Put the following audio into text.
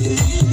you.